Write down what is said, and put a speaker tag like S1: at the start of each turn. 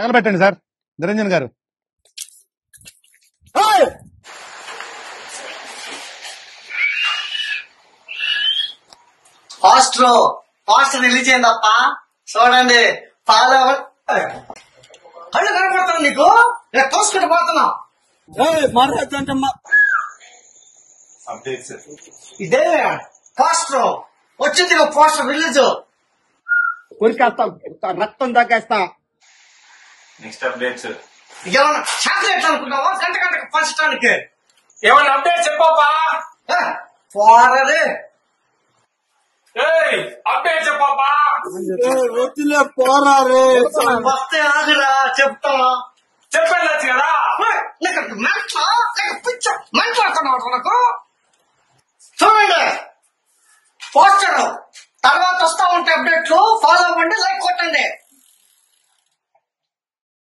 S1: తగలబెట్టండి sir. Niranjan గారు.
S2: Poster poster release అయిందప్ప చూడండి కళ్ళు కనపడుతున్నా నీకు? నేను తోసుకుంటూ పోతున్నా. ఇదే పోస్టర్ వచ్చింది పోస్టర్ రిలీజ్.
S3: కొరికేస్తా. రక్తం దాకేస్తా.
S4: నెక్స్ట్ అప్డేట్స్
S2: ఏమన్నా చాక్లెట్ అనుకున్నావా? గంట గంటకు పంచడానికి
S5: ఏమన్నా అప్డేట్ చెప్పప్పా
S2: పోరరే
S5: ఏయ్ అప్డేట్ చెప్పప్పా
S3: వదిలే
S2: వస్తే ఆగురా చెప్తా.
S5: చెప్పేళ్ళచ్చు కదా?
S2: నీకు మెంట్ల నీకు పిచ్చ మెంట్లాడుతున్నావు నాకు చూడండి. పోస్టర్. తర్వాత వస్తా ఉంటే అప్డేట్లు ఫాలో అవ్వండి లైక్